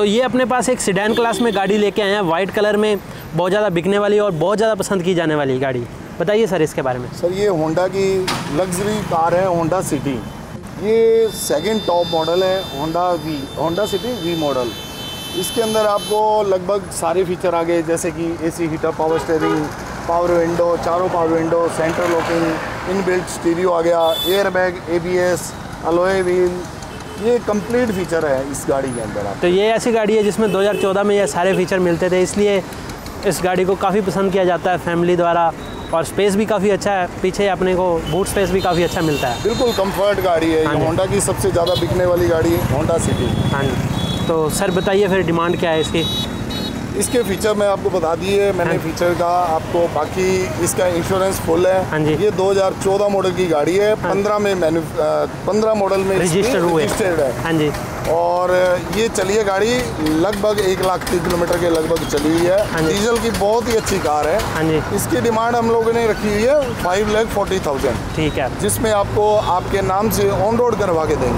तो ये अपने पास एक सिडैन क्लास में गाड़ी लेके आए हैं। वाइट कलर में बहुत ज़्यादा बिकने वाली और बहुत ज़्यादा पसंद की जाने वाली गाड़ी। बताइए सर इसके बारे में। सर, ये होंडा की लग्जरी कार है होंडा सिटी ये सेकंड टॉप मॉडल है Honda V Honda City V model इसके अंदर आपको लगभग सारे फीचर आ गए, जैसे कि AC heater power steering power window चारों power window centre locking inbuilt stereo आ गया air bag A B S alloy wheel ये कंप्लीट फीचर है इस गाड़ी के अंदर तो ये ऐसी गाड़ी है जिसमें 2014 में ये सारे फीचर मिलते थे इसलिए इस गाड़ी को काफ़ी पसंद किया जाता है फैमिली द्वारा और स्पेस भी काफ़ी अच्छा है पीछे अपने को बूट स्पेस भी काफ़ी अच्छा मिलता है। बिल्कुल कंफर्ट गाड़ी है हाँ ये होंडा की सबसे ज़्यादा बिकने वाली गाड़ी होंडा सिटी हाँ जी। तो सर बताइए फिर डिमांड क्या है इसकी? इसके फीचर मैं आपको बता दिए मैंने हाँ। फीचर का आपको बाकी इसका इंश्योरेंस फुल है। हाँ। ये 2014 मॉडल की गाड़ी है 15 में मैन्यु 15 मॉडल में रजिस्टर्ड है। हाँ। जी। और ये चली है गाड़ी लगभग एक लाख तीस किलोमीटर के लगभग चली हुई हाँ। है डीजल की बहुत ही अच्छी कार है। हाँ जी। इसकी डिमांड हम लोगों ने रखी हुई है फाइव लैख फोर्टी थाउज़ेंड ठीक है। जिसमें आपको आपके नाम से ऑन रोड करवा के देंगे।